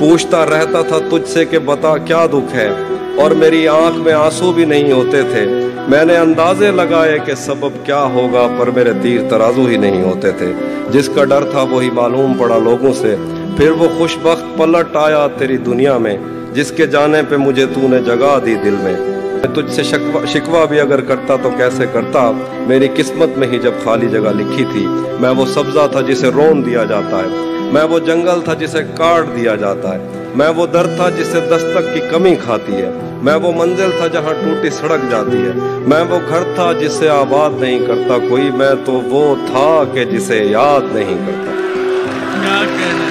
पूछता रहता था तुझसे कि बता क्या दुख है, और मेरी आँख में आँसू भी नहीं होते थे। मैंने अंदाजे लगाए कि सबब क्या होगा, पर मेरे तीर तराजू ही नहीं होते थे। जिसका डर था वही मालूम पड़ा लोगों से। फिर वो खुशबख्त पलट आया तेरी दुनिया में, जिसके जाने पे मुझे तूने जगा दी दिल में। मैं तुझसे शिकवा भी अगर करता तो कैसे करता? मेरी किस्मत में ही जब खाली जगह लिखी थी, मैं वो सब्जा था जिसे रोन दिया जाता है। मैं वो जंगल था जिसे काट दिया जाता है। मैं वो दर था जिसे दस्तक की कमी खाती है। मैं वो मंजिल था जहाँ टूटी सड़क जाती है। मैं वो घर था जिसे आबाद नहीं करता कोई। मैं तो वो था कि जिसे याद नहीं करता। क्या